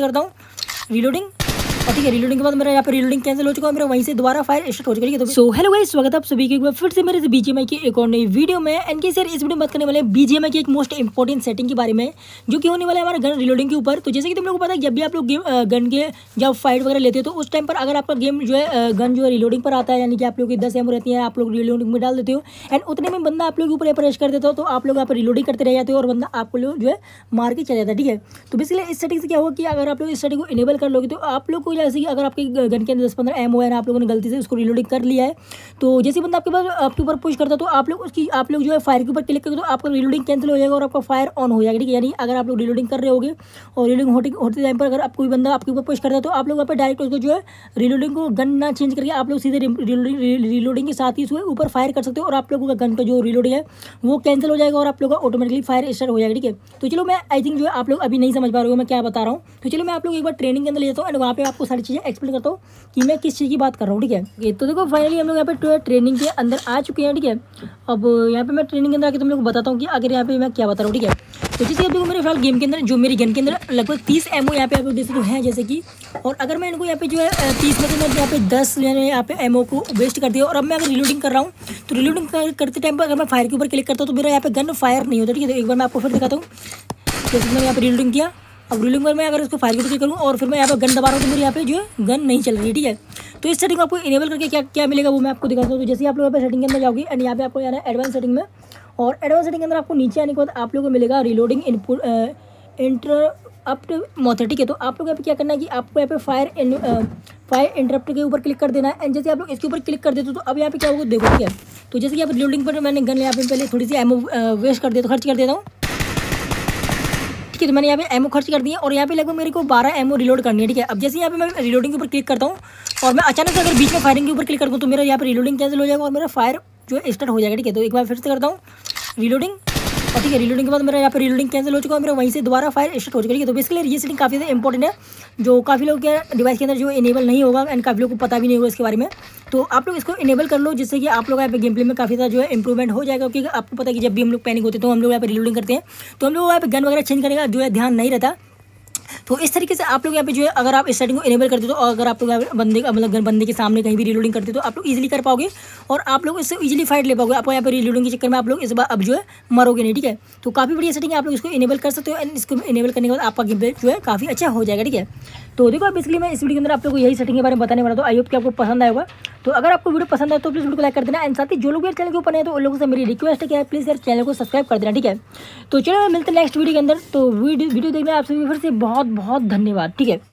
करता हूँ। रीलोडिंग और ठीक है रीलोडिंग के बाद मेरा यहाँ पे रीलोडिंग कैंसिल हो चुका है मेरा वहीं से दोबारा फायर स्टार्ट हो चुका है। सो हेलो गाइस स्वागत है आप सभी के फिर से मेरे बीजीएमआई की एक और नई वीडियो में। एंड के सर इस वीडियो में बात करने वाले बीजीएमआई की एक मोस्ट इंपॉर्टेंट सेटिंग के बारे में, जो कि होने वाला है हमारा गन रीलोडिंग के ऊपर। तो जैसे कि तुम लोग को पता है, जब भी आप लोग गेम गन के, जब फाइट वगैरह लेते हो तो उस टाइम पर अगर आपका गेम जो है गन जो है रीलोडिंग पर आता है, यानी कि आप लोग की दस एम रहती है, आप लोग रीलोडिंग में डाल देते हो। एंड उतने में बंदा आप लोग ऊपर प्रेस कर देता हो तो आप लोग यहाँ पर रीलोडिंग करते रह जाते हो और बंदा आपको जो है, मार के चले जाता है, ठीक है? तो बेसिकली इस सेटिंग से क्या होगा कि अगर आप लोग इस सेटिंग को इनेबल कर लोगे तो आप लोग को जैसे कि अगर आपके गन के अंदर दस पंद्रह एम है, आप लोगों ने गलती से उसको रिलोडिंग कर लिया है तो जैसे बंदा आपके पास, आपके ऊपर पुश करता है तो आप लोग उसकी, आप लोग जो है फायर के ऊपर क्लिक करेंगे तो आपका रिलोडिंग कैंसिल हो जाएगा और आपका फायर ऑन हो जाएगा। ठीक है, यानी अगर आप लोग रिलोडिंग कर रहे होगे और रिलोडिंग होते होते टाइम पर अगर आप कोई बंदा आपके ऊपर पुश करता है तो आप लोग वहाँ पर डायरेक्ट उसको जो है रिलोडिंग को गन ना चेंज करके आप लोग सीधे रिलोडिंग के साथ ही उसको ऊपर फायर कर सकते हो और आप लोगों का गन का जो रिलोडिंग है, वो कैंसिल हो जाएगा और आप लोग का ऑटोमेटिकली फायर स्टार्ट हो जाएगा। ठीक है तो चलो मैं आई थिंक जो है आप लोग अभी नहीं समझ पा रहे हो मैं क्या बता रहा हूँ। तो चलो मैं आप लोग एक बार ट्रेनिंग के अंदर ले जाता हूँ एंड वहाँ पे आपको सारी चीज़ें एक्सप्लेन करता हूँ कि मैं किस चीज़ की बात कर रहा हूँ, ठीक है? ये तो देखो फाइनली हम लोग यहाँ पे ट्रेनिंग के अंदर आ चुके हैं, ठीक है? अब यहाँ पे मैं ट्रेनिंग के अंदर आके तुम लोग को बताता हूँ कि अगर यहाँ पे मैं क्या बता रहा हूँ, ठीक है? तो जैसे अभी मेरे फ़िलहाल गेम के अंदर, जो मेरी गन के अंदर लगभग तीस एमओ यहाँ पे आप देख सकते हैं जैसे कि, और अगर मैं इनको यहाँ पे जो है तीस में मैं यहाँ पे दस यहाँ पे एमओ को वेस्ट कर दिया, और अब मैं अगर रिलोडिंग कर रहा हूँ तो रिलोडिंग करते टाइम पर अगर मैं फायर के ऊपर क्लिक करता हूँ तो मेरा यहाँ पे गन फायर नहीं होता, ठीक है? तो एक बार मैं आपको फिर दिखाता हूँ। जैसे मैंने यहाँ पर रिलोडिंग किया अब रूलिंग पर मैं अगर इसको फायर क्लिक करूँ, और फिर मैं यहाँ पर गन दबा रहा हूँ तो मेरे यहाँ पे जो है गन नहीं चल रही है ठीक है? तो इस सेटिंग आपको इनेबल करके क्या क्या मिलेगा वो मैं आपको दिखाता हूँ। तो जैसे आप लोग यहाँ पे सेटिंग के अंदर जाओगे एंड यहाँ पे आपको यार एडवांस सेटिंग में, और एडवांस सेटिंग के अंदर आपको नीचे आने के बाद आप लोगों को मिलेगा reloading input inter up mother ठीक है? तो आप लोग यहाँ पे क्या करना है कि आपको यहाँ पे फायर इन फायर इंटरप्ट के ऊपर क्लिक कर देना है। एंड जैसे आप लोग इसके ऊपर क्लिक कर देते हो तो अब यहाँ पे क्या होगा, देखो, ठीक है? तो जैसे कि आप रिलोडिंग पर मैंने गन यहाँ पे पहले थोड़ी सी एमओ वेस्ट कर दिया तो खर्च कर देता हूँ। ठीक है मैंने यहाँ पे एमओ खर्च कर दिया और यहाँ पे लगभग मेरे को बारह एमओ रिलोड करनी है, ठीक है? अब जैसे यहाँ पे मैं रिलोडिंग के ऊपर क्लिक करता हूँ और मैं अचानक से अगर बीच में फायरिंग के ऊपर क्लिक करता हूँ तो मेरा यहाँ पे रिलोडिंग कैंसिल हो जाएगा और मेरा फायर जो है स्टार्ट हो जाएगा, ठीक है? तो एक बार फिर से करता हूँ रिलोडिंग और ठीक है रिलोडिंग के बाद मेरा यहाँ पर रिलोडिंग कैंसिल हो चुका है मेरा वहीं से दोबारा फायर स्टार्ट हो चुका है तो बेसिकली ये सेटिंग काफ़ी ज़्यादा इंपॉर्टेंट है, जो काफ़ी लोग के डिवाइस के अंदर जो इनेबल नहीं होगा एंड काफ़ी लोग को पता भी नहीं होगा इसके बारे में। तो आप लोग इसको इनेबल कर लो, जिससे कि आप लोग यहाँ पे गेम प्ले में काफ़ी ज़्यादा जो है इंप्रूवमेंट हो जाएगा। क्योंकि आपको पता है कि जब भी हम लोग पैनिक होते हैं तो हम लोग यहाँ पे रिलोडिंग करते हैं। तो हम लोग यहाँ पे गन वगैरह चेंज करने का जो है ध्यान नहीं रहता। तो इस तरीके से आप लोग यहाँ पे जो है, अगर आप इस सेटिंग को इनेबल करते हो तो अगर आप लोग बंदे मतलब बंदे के सामने कहीं भी रीलोडिंग करते हो तो आप लोग इजीली कर पाओगे। और आप लोग इससे इजीली फाइट ले पाओगे। आपको यहाँ पर रीलोडिंग के चक्कर में आप लोग इस बार अब जो है, मरोगे नहीं, ठीक है? तो काफ़ी बढ़िया सेटिंग है आप लोग इसको इनेबल कर सकते हो एंड इसको इनेबल करने के बाद आपका गेम जो है काफ़ी अच्छा हो जाएगा, ठीक है? तो देखो बेसिकली मैं इस वीडियो के अंदर आप लोग यही सेटिंग के बारे में बताने वाला तो आई होप कि आपको पसंद आएगा तो अगर आपको वीडियो पसंद है तो प्लीज़ वीडियो को लाइक कर देना। एंड साथ ही जो लोग चैनल के ऊपर है तो उन लोगों से मेरी रिक्वेस्ट है कि आप प्लीज़ यार चैनल को सब्सक्राइब कर देना, ठीक है? तो चलो मिलते हैं नेक्स्ट वीडियो के अंदर। तो वीडियो देखने आप सभी फिर से बहुत बहुत धन्यवाद ठीक है?